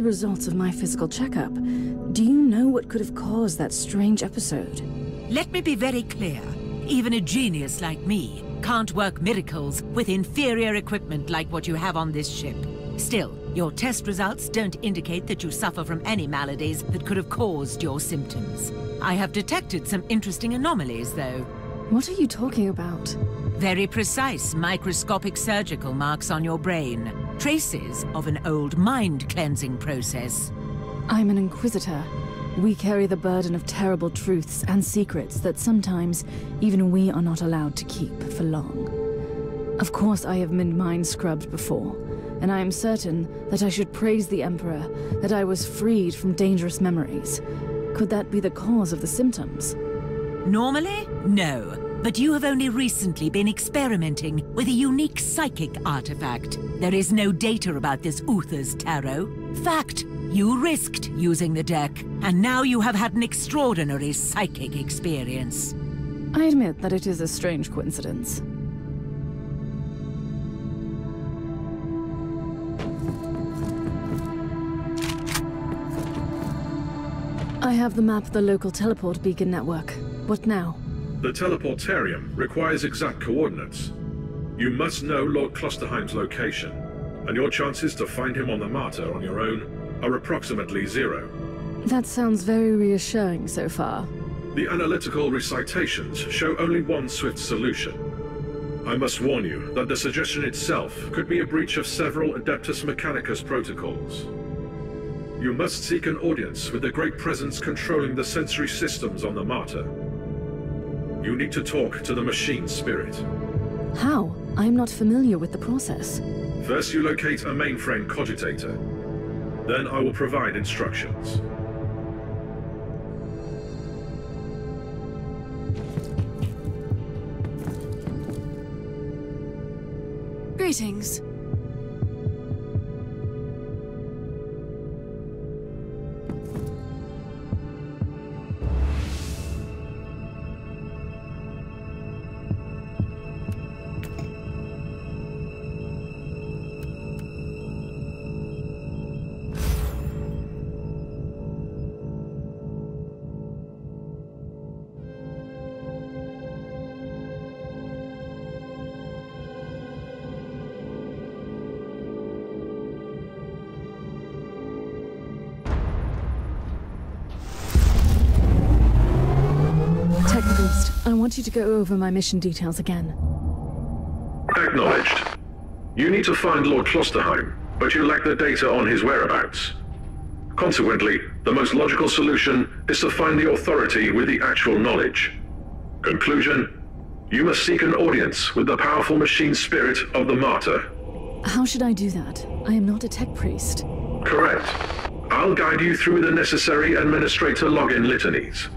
the results of my physical checkup. Do you know what could have caused that strange episode? Let me be very clear. Even a genius like me can't work miracles with inferior equipment like what you have on this ship. Still, your test results don't indicate that you suffer from any maladies that could have caused your symptoms. I have detected some interesting anomalies, though. What are you talking about? Very precise microscopic surgical marks on your brain. Traces of an old mind-cleansing process. I'm an Inquisitor. We carry the burden of terrible truths and secrets that sometimes even we are not allowed to keep for long. Of course I have been mind scrubbed before, and I am certain that I should praise the Emperor that I was freed from dangerous memories. Could that be the cause of the symptoms? Normally, no. But you have only recently been experimenting with a unique psychic artifact. There is no data about this Uther's tarot. Fact, you risked using the deck, and now you have had an extraordinary psychic experience. I admit that it is a strange coincidence. I have the map of the local teleport beacon network. What now? The teleportarium requires exact coordinates. You must know Lord Klosterheim's location, and your chances to find him on the Martyr on your own are approximately zero. That sounds very reassuring so far. The analytical recitations show only one swift solution. I must warn you that the suggestion itself could be a breach of several Adeptus Mechanicus protocols. You must seek an audience with the Great Presence controlling the sensory systems on the Martyr. You need to talk to the machine spirit. How? I'm not familiar with the process. First you locate a mainframe cogitator. Then I will provide instructions. Greetings. Want you to go over my mission details again. Acknowledged. You need to find Lord Klosterheim, but you lack the data on his whereabouts. Consequently, the most logical solution is to find the authority with the actual knowledge. Conclusion, you must seek an audience with the powerful machine spirit of the Martyr. How should I do that? I am not a Tech Priest. Correct. I'll guide you through the necessary administrator login litanies.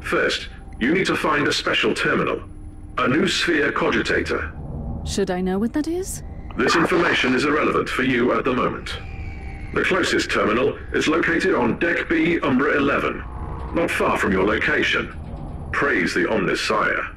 First, you need to find a special terminal. A Noosphere cogitator. Should I know what that is? This information is irrelevant for you at the moment. The closest terminal is located on Deck B, Umbra 11, not far from your location. Praise the Omnissiah.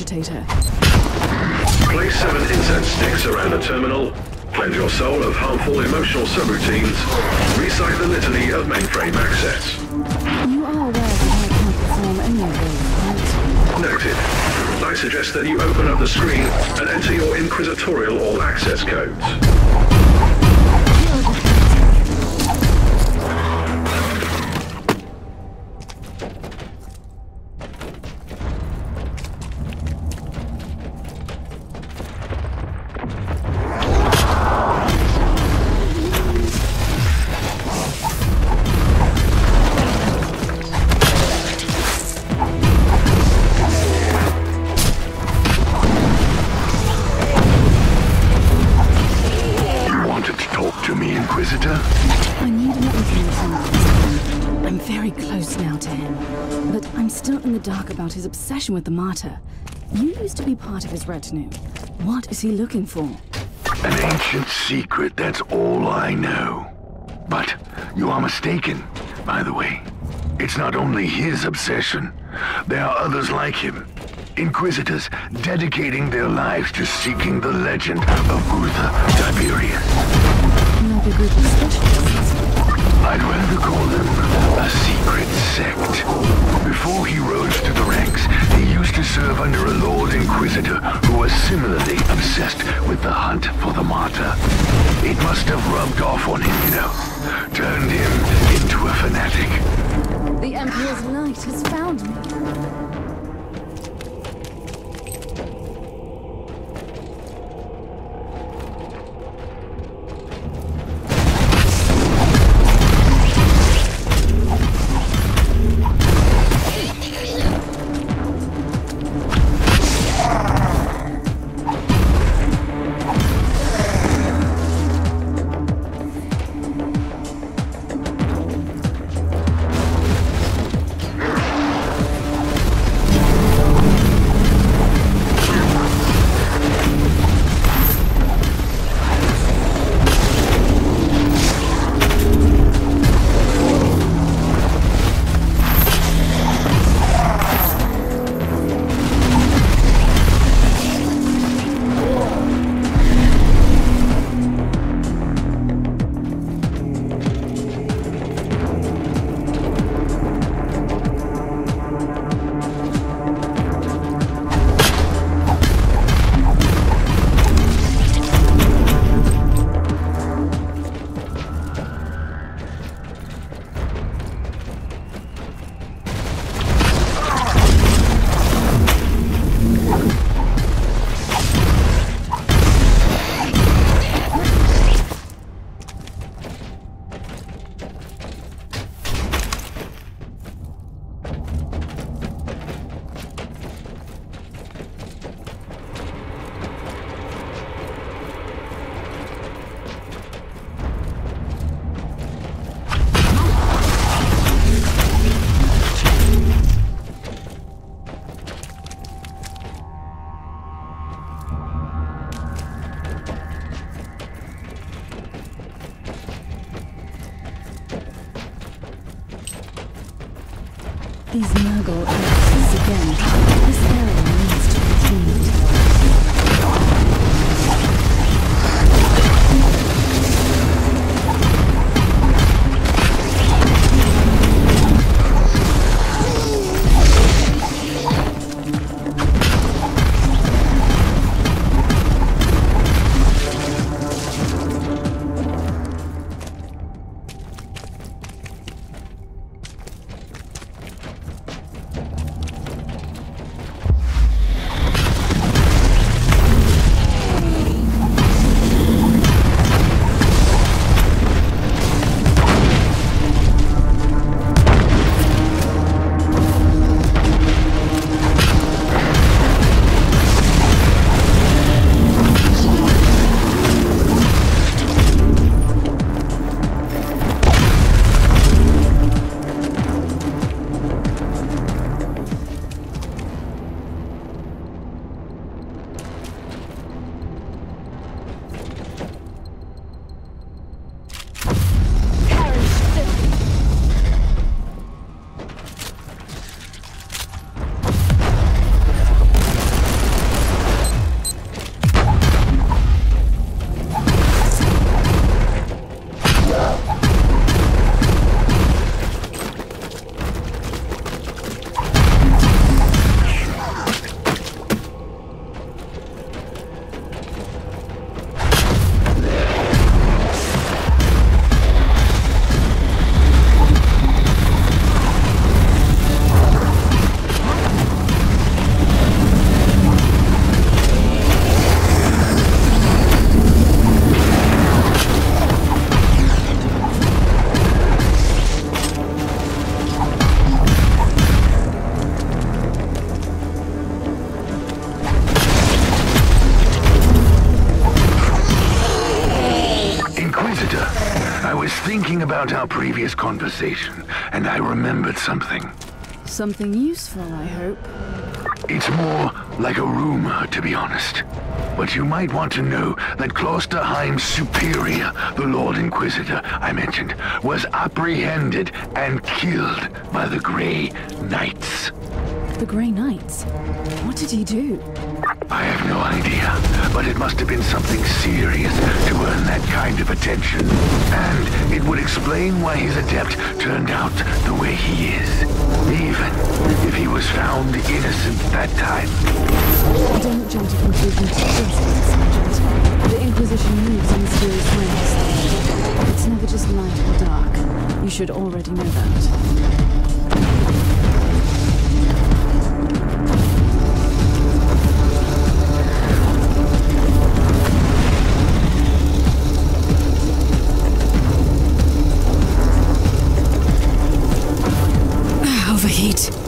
Cogitator? Place seven incense sticks around the terminal Cleanse your soul of harmful emotional subroutines. Recite the litany of mainframe access. You are aware that I can't perform those, right? Noted. I suggest that you open up the screen and enter your Inquisitorial All Access codes. Obsession with the martyr. You used to be part of his retinue. What is he looking for? An ancient secret, that's all I know. But you are mistaken, by the way. It's not only his obsession. There are others like him. Inquisitors dedicating their lives to seeking the legend of Uther Tiberius. Like a group of specialists. I'd rather call them a secret sect. Before he rose to the ranks, he used to serve under a Lord Inquisitor who was similarly obsessed with the hunt for the martyr. It must have rubbed off on him, you know. Turned him into a fanatic. The Emperor's light has found me. Conversation, and I remembered something. Something useful, I hope. It's more like a rumor, to be honest. But you might want to know that Klosterheim's superior, the Lord Inquisitor I mentioned, was apprehended and killed by the Grey Knights. The Grey Knights? What did he do? I have no idea, but it must have been something serious to earn that kind of attention. And it would explain why his adept turned out the way he is. Even if he was found innocent that time. Don't jump to conclusions just Sergeant. The Inquisition moves in mysterious ways. It's never just light or dark. You should already know that. Overheat.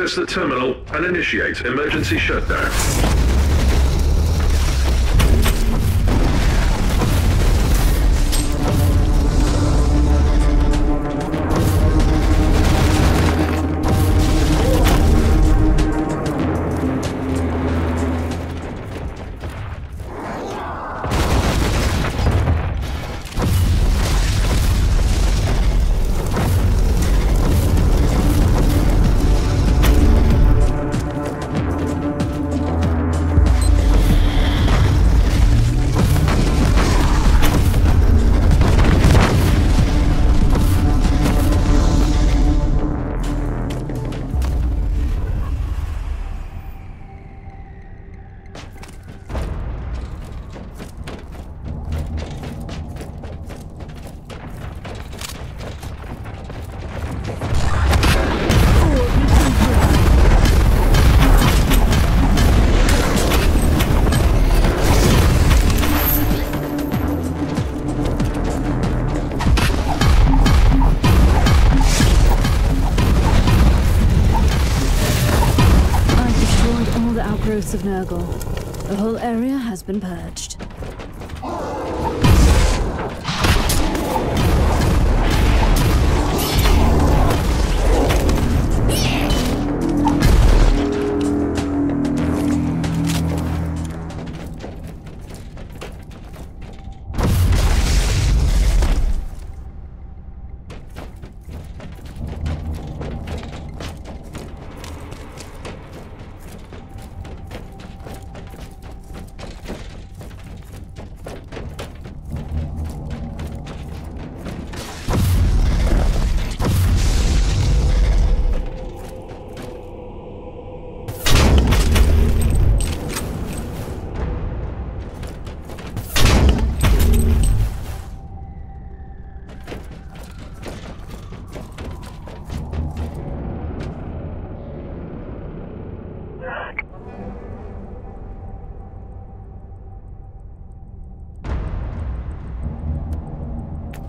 Access the terminal and initiate emergency shutdown.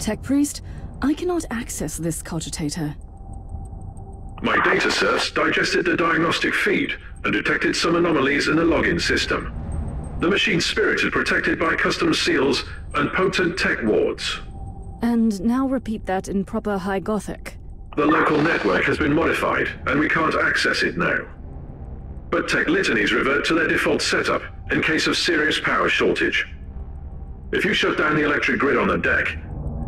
Tech Priest, I cannot access this cogitator. My data serfs digested the diagnostic feed and detected some anomalies in the login system. The machine's spirit is protected by custom seals and potent tech wards. And now repeat that in proper High Gothic. The local network has been modified, and we can't access it now. But tech litanies revert to their default setup in case of serious power shortage. If you shut down the electric grid on the deck,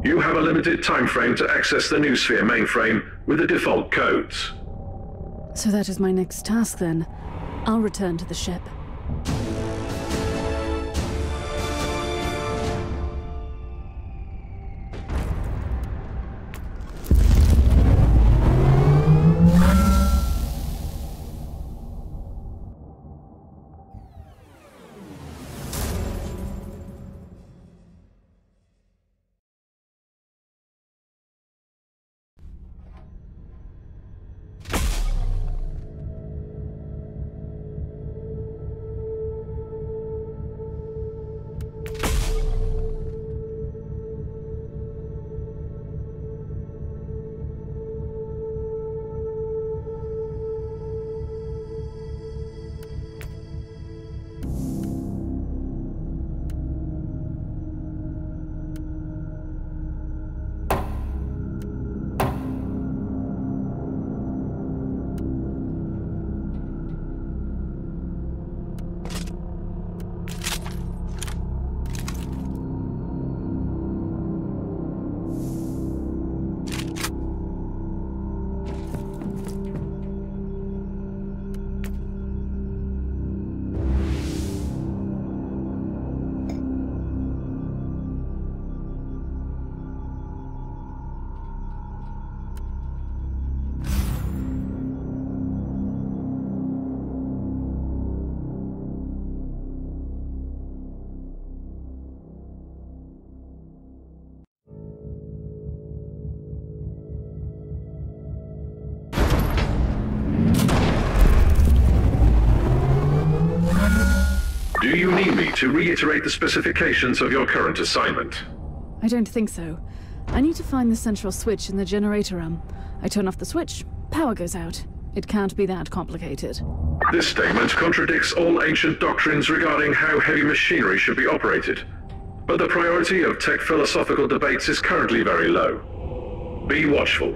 you have a limited time frame to access the Noosphere mainframe with the default codes. So that is my next task then. I'll return to the ship. You need me to reiterate the specifications of your current assignment? I don't think so. I need to find the central switch in the generator room. I turn off the switch, power goes out. It can't be that complicated. This statement contradicts all ancient doctrines regarding how heavy machinery should be operated. But the priority of tech philosophical debates is currently very low. Be watchful.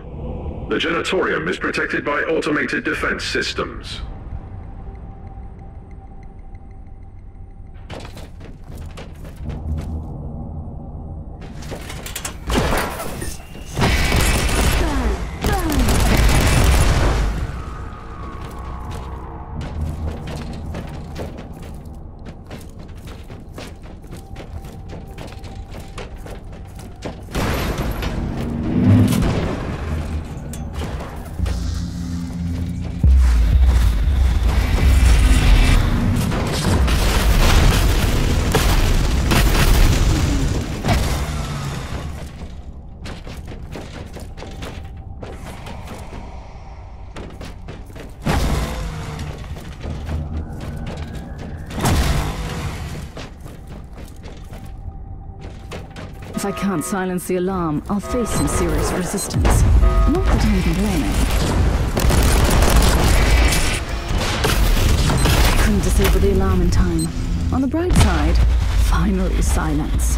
The Generatorium is protected by automated defense systems. If I can't silence the alarm, I'll face some serious resistance. Not that I'm complaining. Couldn't disable the alarm in time. On the bright side, finally silence.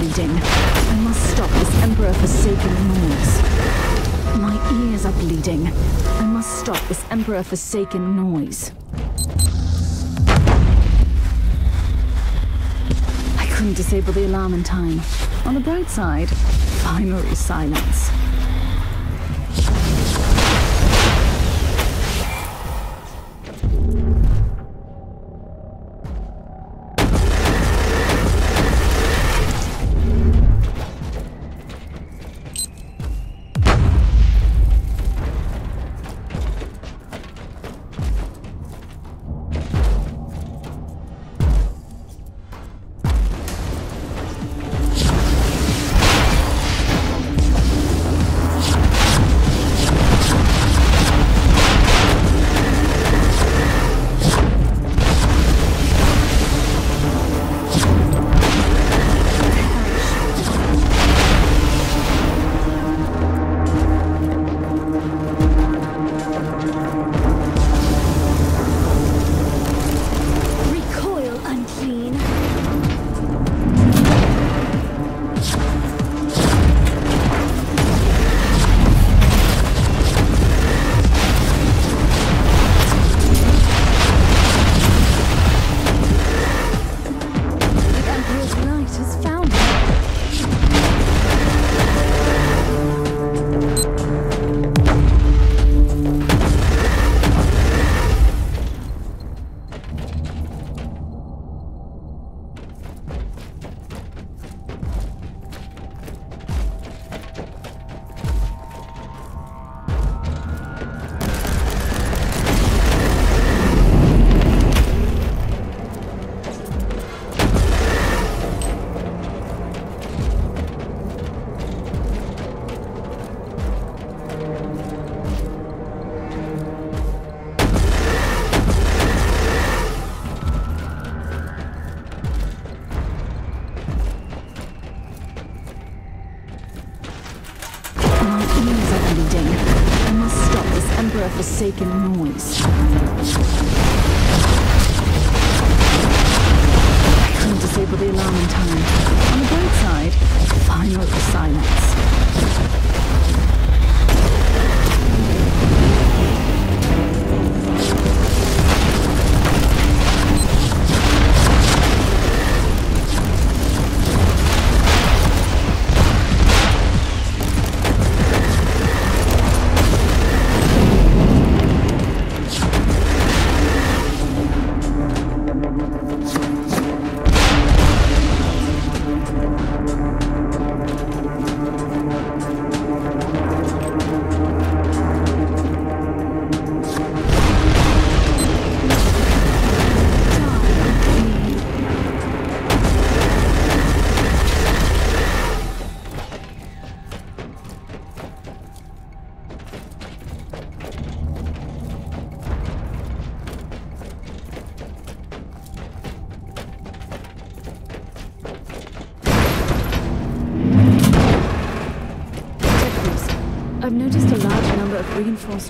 bleeding. I must stop this Emperor-forsaken noise. My ears are bleeding. I must stop this Emperor-forsaken noise. I couldn't disable the alarm in time. On the bright side, binary silence.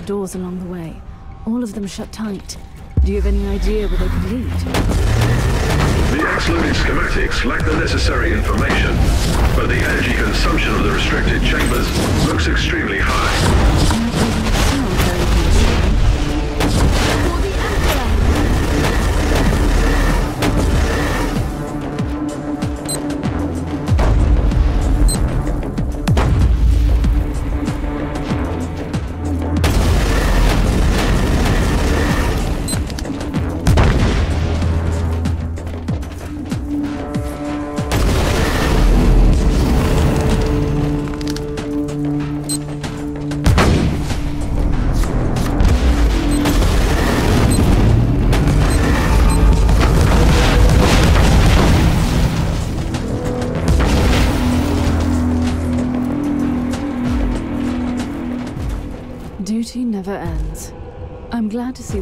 Doors along the way. All of them shut tight. Do you have any idea where they could lead? The X-loaded schematics lack the necessary information, but the energy consumption of the restricted chambers looks extremely high.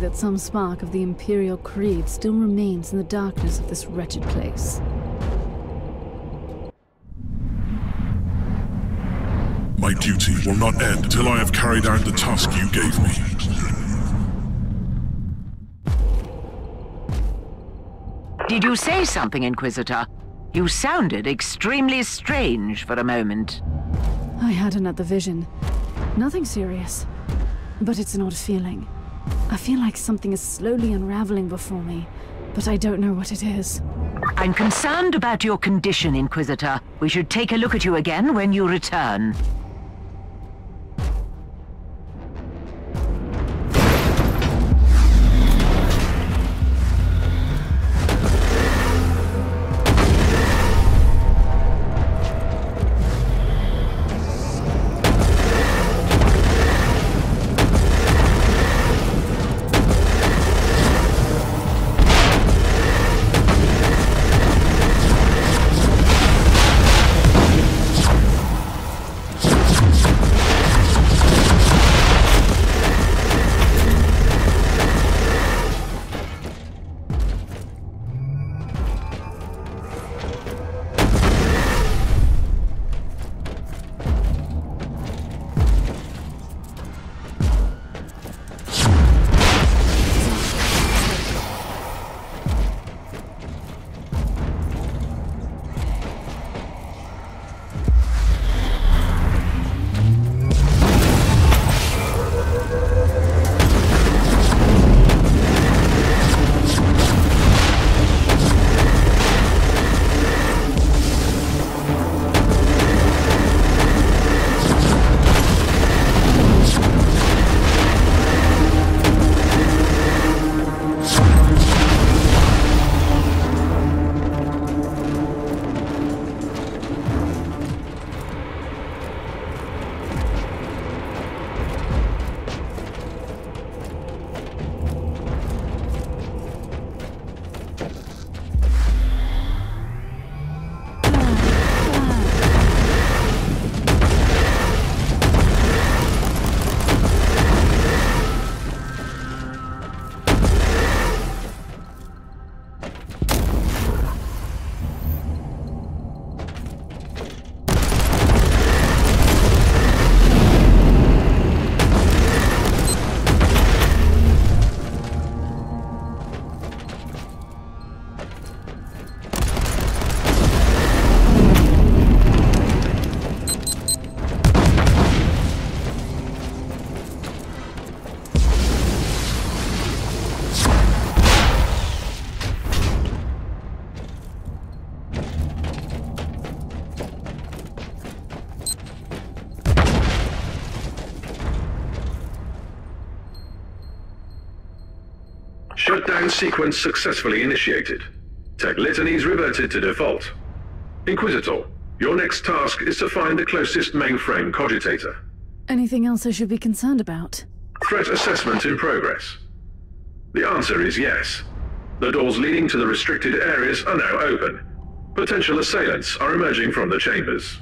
That some spark of the Imperial Creed still remains in the darkness of this wretched place. My duty will not end till I have carried out the task you gave me. Did you say something, Inquisitor? You sounded extremely strange for a moment. I had another vision. Nothing serious. But it's an odd feeling. I feel like something is slowly unraveling before me, but I don't know what it is. I'm concerned about your condition, Inquisitor. We should take a look at you again when you return. Shutdown sequence successfully initiated. Tech litanies reverted to default. Inquisitor, your next task is to find the closest mainframe cogitator. Anything else I should be concerned about? Threat assessment in progress. The answer is yes. The doors leading to the restricted areas are now open. Potential assailants are emerging from the chambers.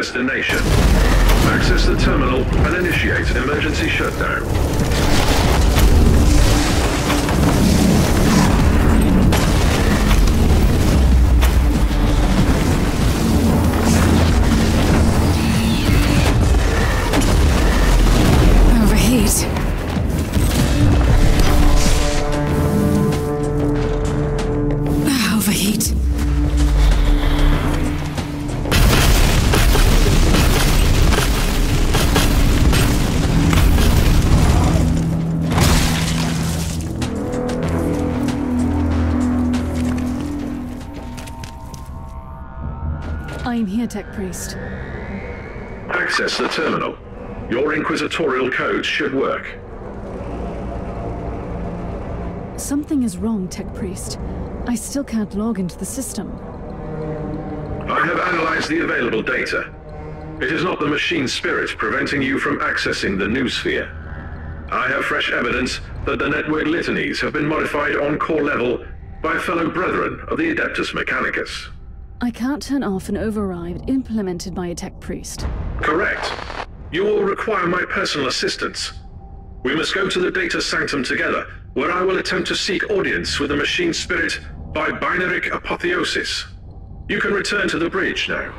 Your destination. Access the terminal and initiate emergency shutdown. Priest. Access the terminal. Your inquisitorial codes should work. Something is wrong, Tech Priest. I still can't log into the system. I have analyzed the available data. It is not the machine spirit preventing you from accessing the noosphere. I have fresh evidence that the network litanies have been modified on core level by fellow brethren of the Adeptus Mechanicus. I can't turn off an override implemented by a Tech Priest. Correct. You will require my personal assistance. We must go to the data sanctum together, where I will attempt to seek audience with the machine spirit by binaric apotheosis. You can return to the bridge now.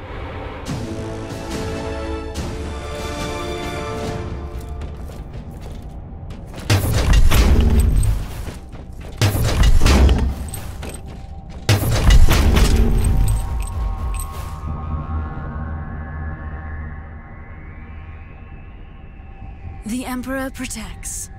Emperor protects.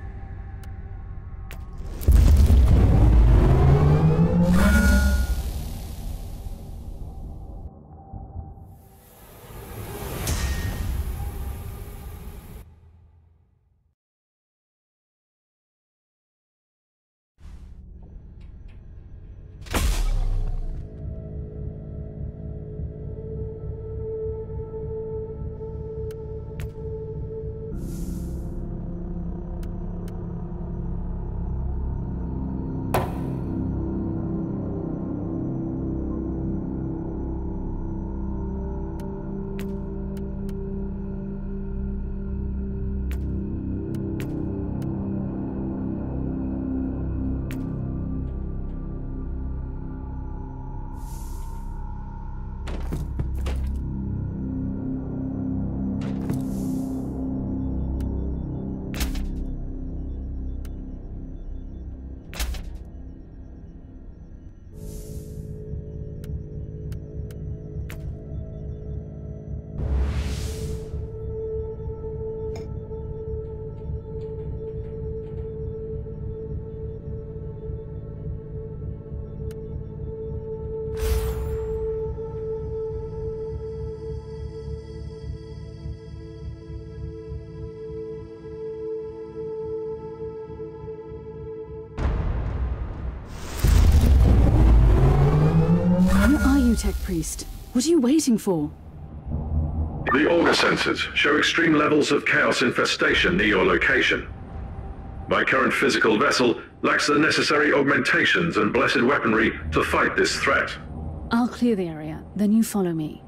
Priest? What are you waiting for? The augur sensors show extreme levels of chaos infestation near your location. My current physical vessel lacks the necessary augmentations and blessed weaponry to fight this threat. I'll clear the area, then you follow me.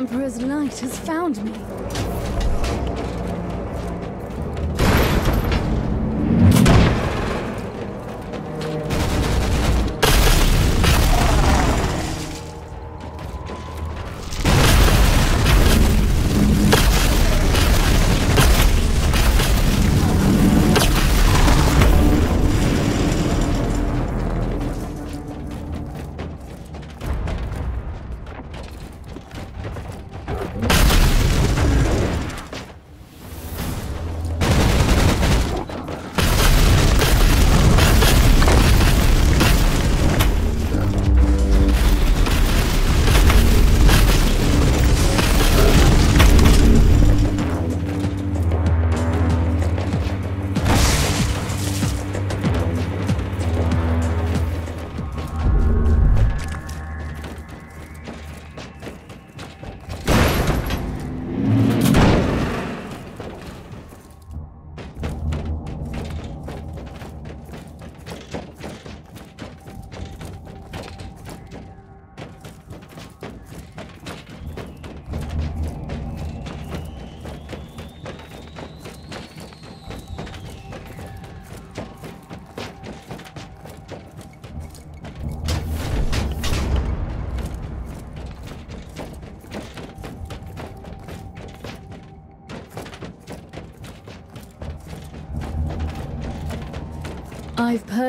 Emperor's light has found me.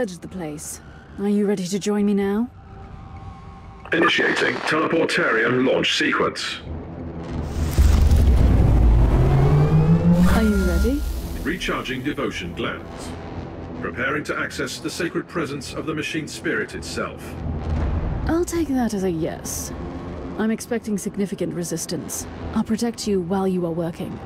Purged the place. Are you ready to join me now? Initiating teleportarium launch sequence. Are you ready? Recharging devotion glands. Preparing to access the sacred presence of the machine spirit itself. I'll take that as a yes. I'm expecting significant resistance. I'll protect you while you are working.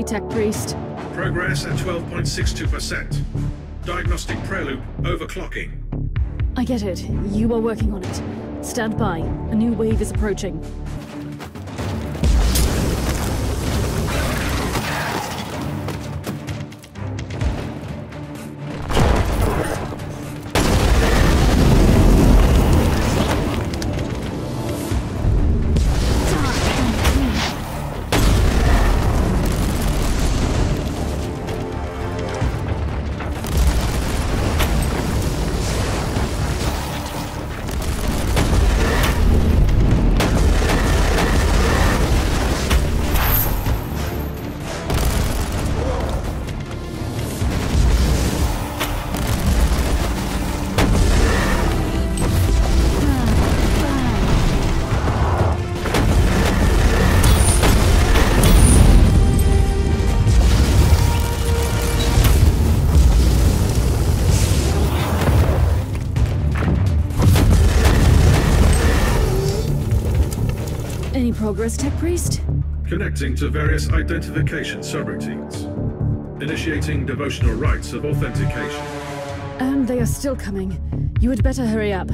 Me, Tech Priest. Progress at 12.62%. Diagnostic prelude overclocking. I get it. You are working on it. Stand by. A new wave is approaching. Progress, Tech Priest? Connecting to various identification subroutines. Initiating devotional rites of authentication. And they are still coming. You had better hurry up.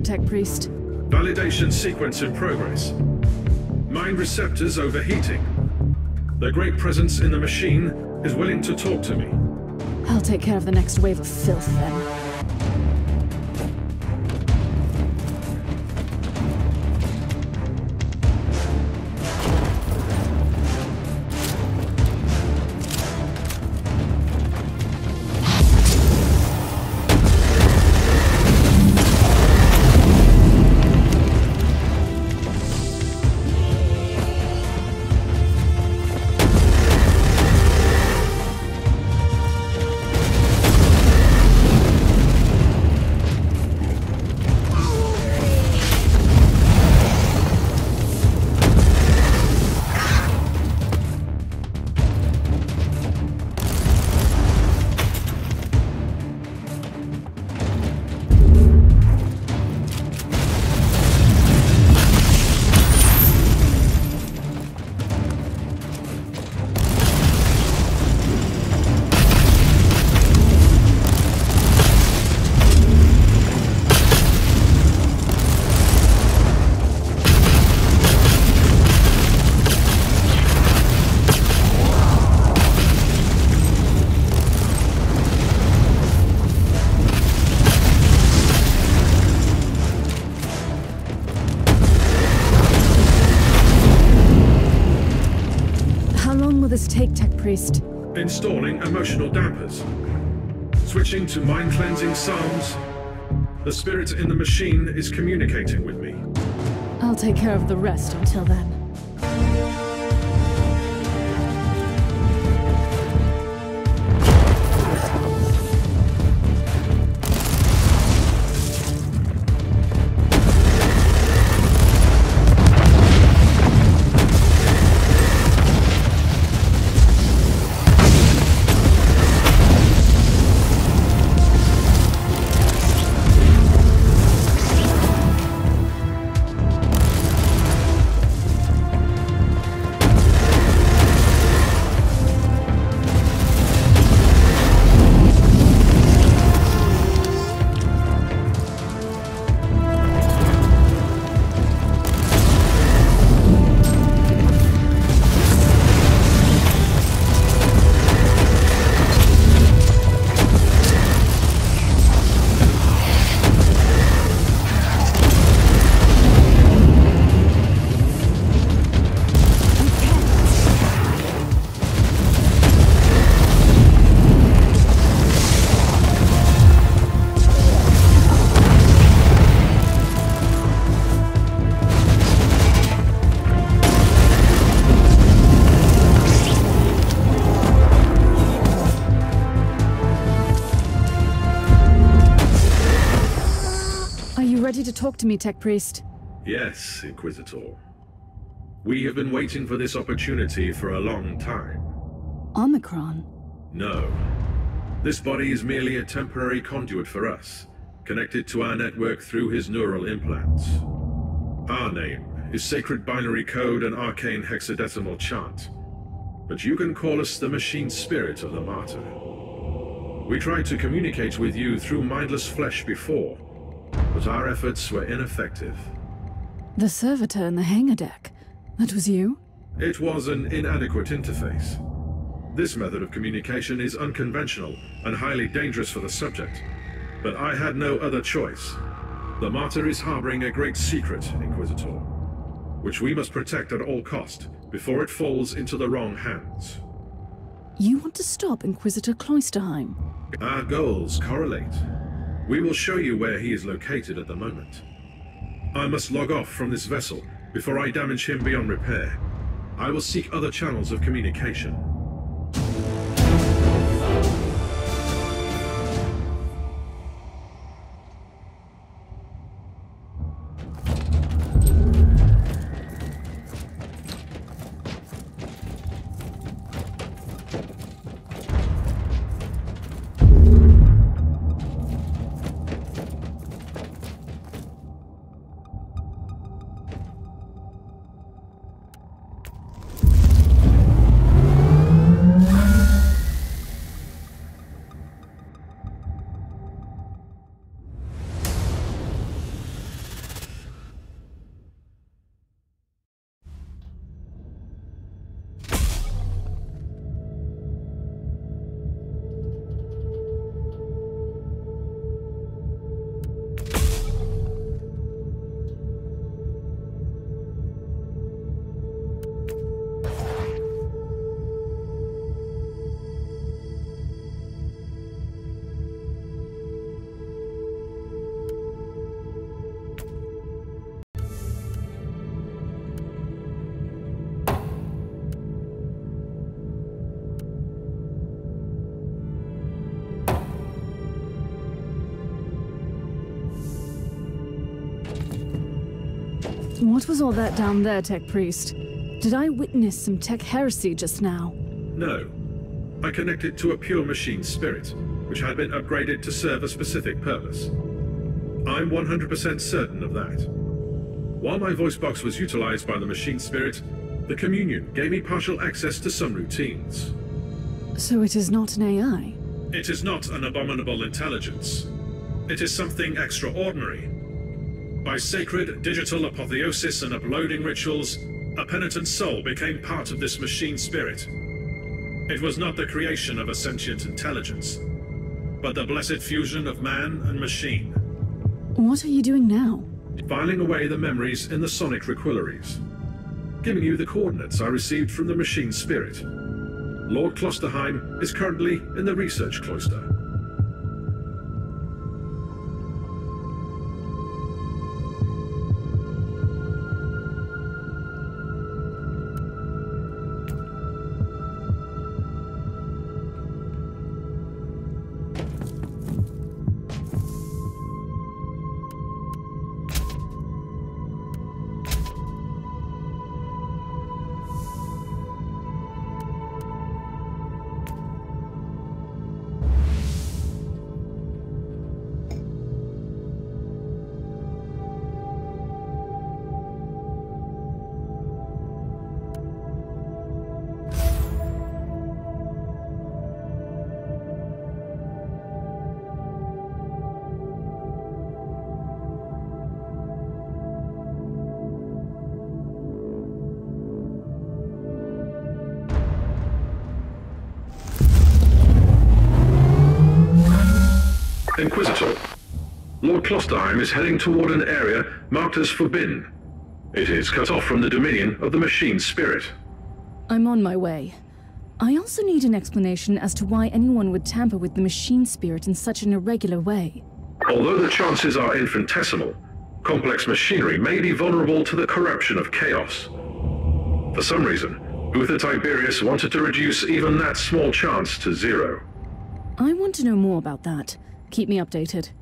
Tech Priest? Validation sequence in progress. Mind receptors overheating. The great presence in the machine is willing to talk to me. I'll take care of the next wave of filth then. Installing emotional dampers. Switching to mind-cleansing psalms. The spirit in the machine is communicating with me. I'll take care of the rest until then. To me, Tech Priest? Yes, Inquisitor. We have been waiting for this opportunity for a long time. Omicron? No. This body is merely a temporary conduit for us, connected to our network through his neural implants. Our name is Sacred Binary Code and Arcane Hexadecimal Chant, but you can call us the Machine Spirit of the Martyr. We tried to communicate with you through mindless flesh before, but our efforts were ineffective. The servitor in the hangar deck. That was you? It was an inadequate interface. This method of communication is unconventional and highly dangerous for the subject. But I had no other choice. The Martyr is harboring a great secret, Inquisitor, which we must protect at all cost before it falls into the wrong hands. You want to stop Inquisitor Klosterheim? Our goals correlate. We will show you where he is located at the moment. I must log off from this vessel before I damage him beyond repair. I will seek other channels of communication. What was all that down there, Tech Priest? Did I witness some tech heresy just now? No. I connected to a pure machine spirit, which had been upgraded to serve a specific purpose. I'm 100% certain of that. While my voice box was utilized by the machine spirit, the Communion gave me partial access to some routines. So it is not an AI? It is not an abominable intelligence. It is something extraordinary. By sacred digital apotheosis and uploading rituals, a penitent soul became part of this machine spirit. It was not the creation of a sentient intelligence, but the blessed fusion of man and machine. What are you doing now? Filing away the memories in the sonic requillaries. Giving you the coordinates I received from the machine spirit. Lord Klosterheim is currently in the research cloister. Klosterheim is heading toward an area marked as forbidden. It is cut off from the dominion of the machine spirit. I'm on my way. I also need an explanation as to why anyone would tamper with the machine spirit in such an irregular way. Although the chances are infinitesimal, complex machinery may be vulnerable to the corruption of chaos. For some reason, Uther Tiberius wanted to reduce even that small chance to zero. I want to know more about that. Keep me updated.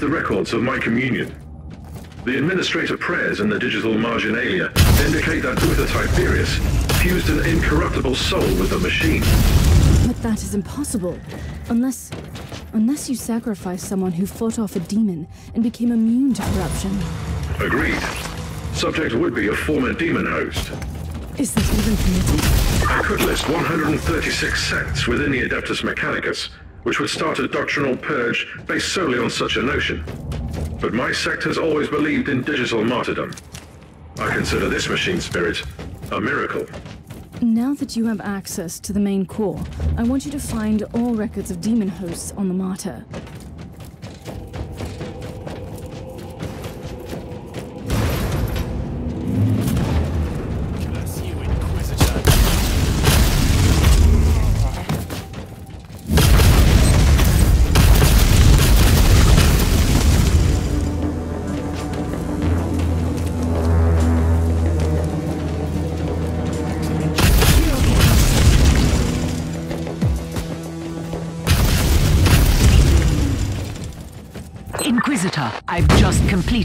The records of my communion. The administrator prayers in the digital marginalia indicate that Uther Tiberius fused an incorruptible soul with the machine. But that is impossible. Unless... Unless you sacrifice someone who fought off a demon and became immune to corruption. Agreed. Subject would be a former demon host. Is this even permitted? I could list 136 sects within the Adeptus Mechanicus, which would start a doctrinal purge based solely on such a notion. But my sect has always believed in digital martyrdom. I consider this machine spirit a miracle. Now that you have access to the main core, I want you to find all records of demon hosts on the Martyr.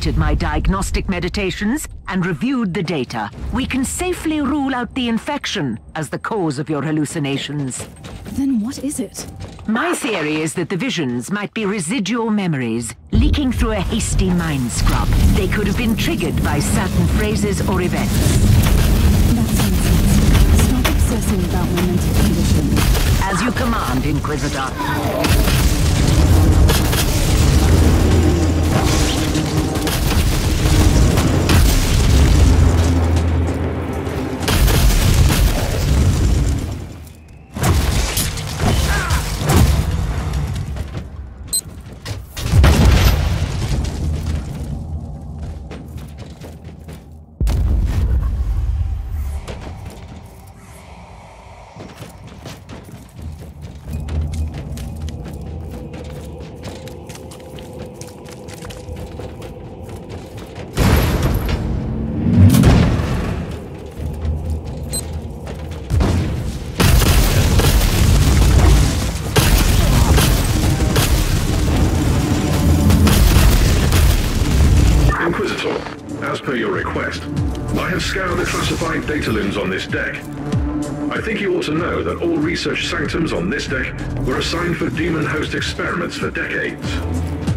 Completed my diagnostic meditations and reviewed the data. We can safely rule out the infection as the cause of your hallucinations. Then what is it? My theory is that the visions might be residual memories, leaking through a hasty mind scrub. They could have been triggered by certain phrases or events. That. Stop obsessing about my mental condition. As you command. Inquisitor, research sanctums on this deck were assigned for demon host experiments for decades.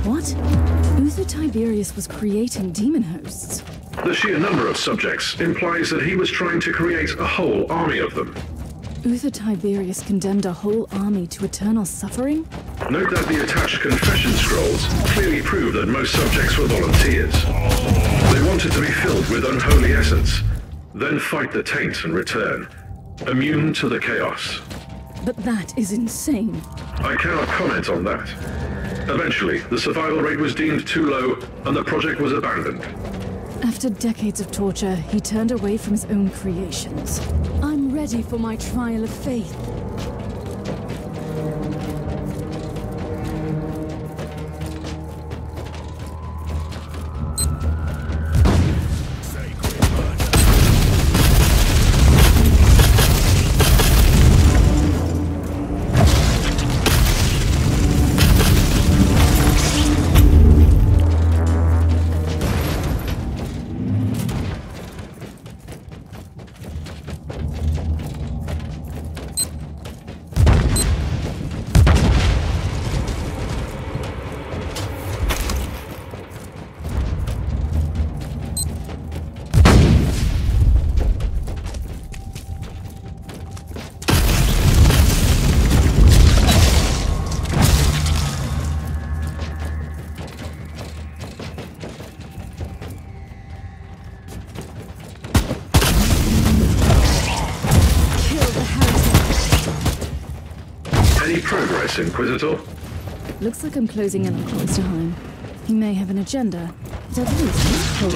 What? Uther Tiberius was creating demon hosts. The sheer number of subjects implies that he was trying to create a whole army of them. Uther Tiberius condemned a whole army to eternal suffering? Note that the attached confession scrolls clearly prove that most subjects were volunteers. They wanted to be filled with unholy essence, then fight the taint and return, immune to the chaos. But that is insane. I cannot comment on that. Eventually, the survival rate was deemed too low, and the project was abandoned. After decades of torture, he turned away from his own creations. I'm ready for my trial of faith. Inquisitor? Looks like I'm closing in on Klosterheim. He may have an agenda, but at least he's cold.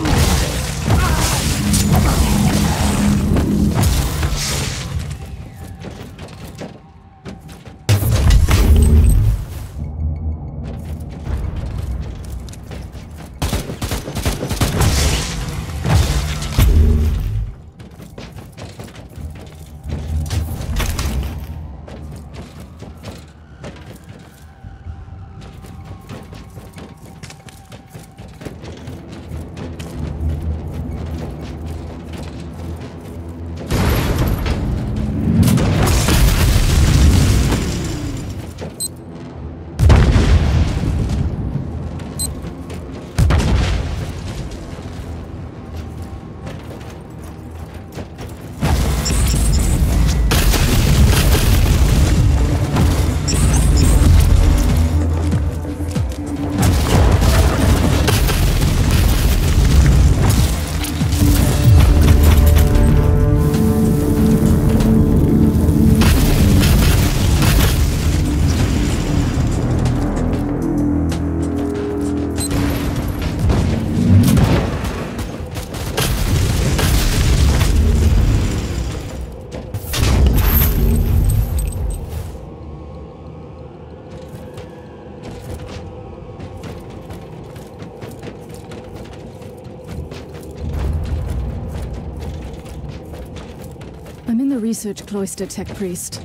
Research cloister, Tech Priest.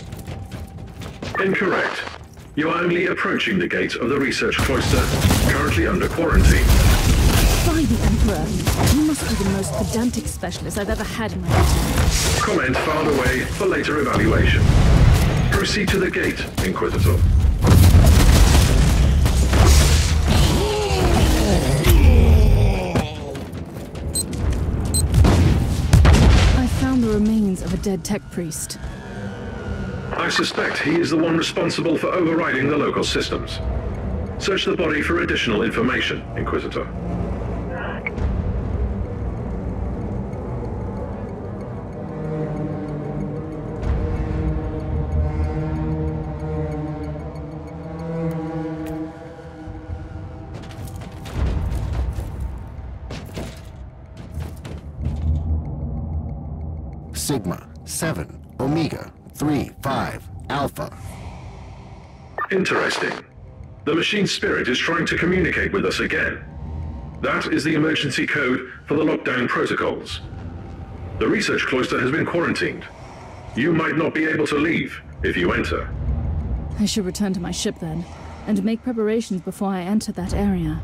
Incorrect. You are only approaching the gate of the research cloister, currently under quarantine. By the Emperor! You must be the most pedantic specialist I've ever had in my life. Comment filed away for later evaluation. Proceed to the gate, Inquisitor. Dead Tech Priest. I suspect he is the one responsible for overriding the local systems. Search the body for additional information, Inquisitor. Machine spirit is trying to communicate with us again. That is the emergency code for the lockdown protocols. The research cloister has been quarantined. You might not be able to leave if you enter. I should return to my ship then, and make preparations before I enter that area.